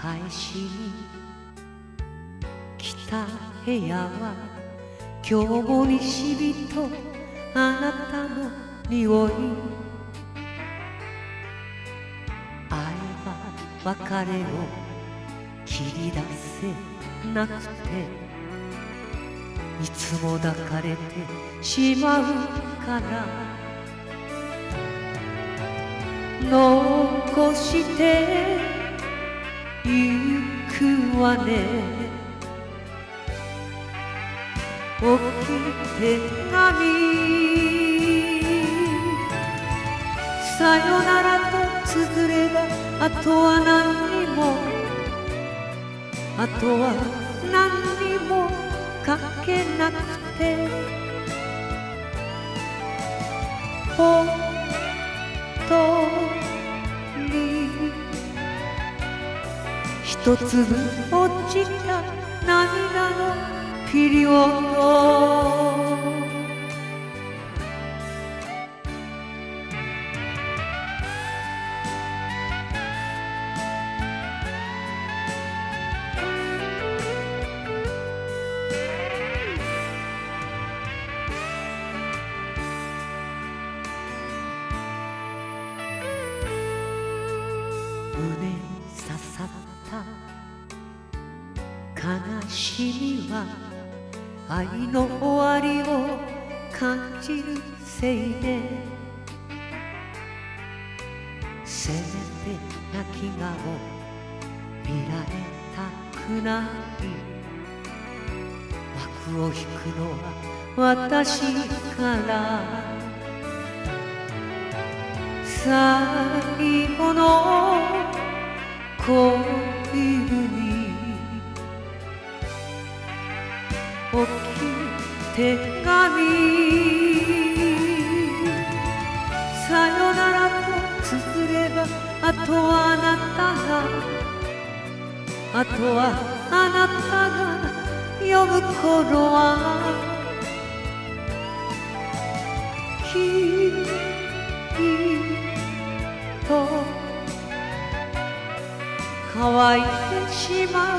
返し。に来た部屋は今日も西日とあなたの匂い。愛は別れを切り出せなくていつも抱かれてしまうから。残してくわね。大きい手紙さよならと綴ればあとは何にも。あとは何にもかけなくて。一粒落ちた涙のピリオド。った悲しみは愛の終わりを感じるせいでせめて泣き顔見られたくない。幕を引くのは私から。最後の恋に大きい手紙。さよならと綴ればあとはあなたがあとはあなたが読む頃はきっと乾いてしまう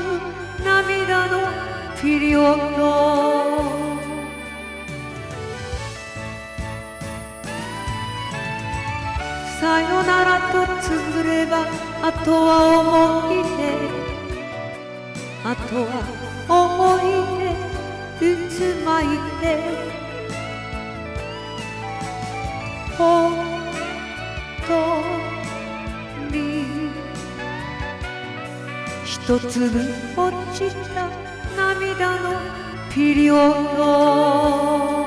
涙のピリオドさよならと綴ればあとは思い出。あとは思い出渦巻いて。本当に一粒落ちた涙のピリオド。